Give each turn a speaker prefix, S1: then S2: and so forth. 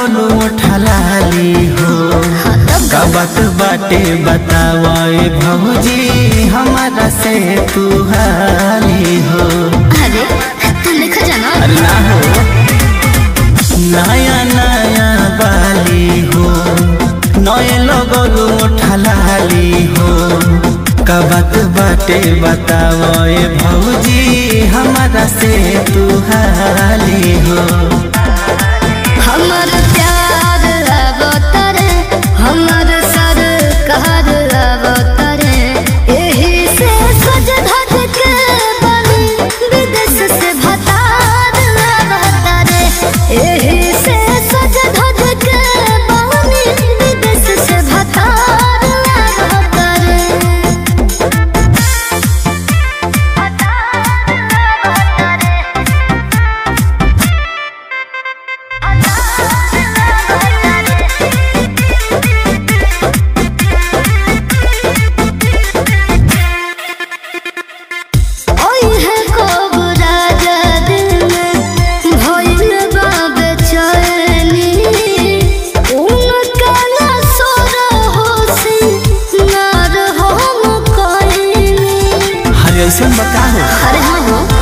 S1: दोनों ठलाली हो। कबत बाटे बतावाए भौजी हमारा से तू हाली हो।
S2: अरे
S1: हो। नया नया बाली हो। नए लोगों हो। बाटे भौजी हमारा से तू हाली
S2: bahar
S1: हर ऐसे बता हो।
S2: अरे हो हाँ,